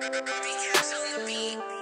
Big ass on the beat.